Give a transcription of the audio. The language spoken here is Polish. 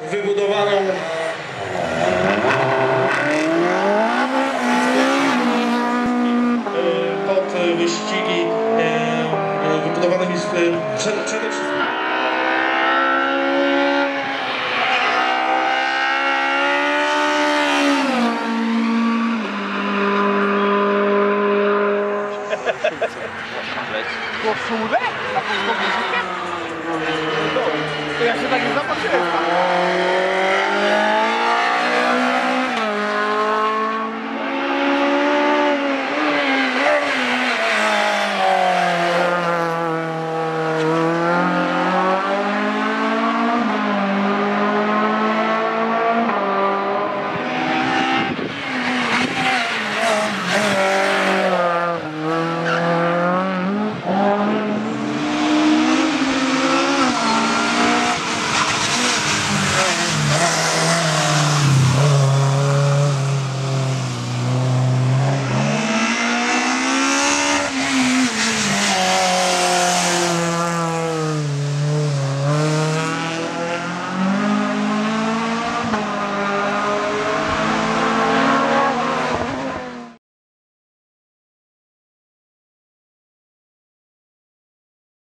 wybudowaną e, pod wyścigi e, e, wybudowanym jest przede wszystkim Koszulę? Taką z kobietą? To ja się tak nie zapatrzyłem.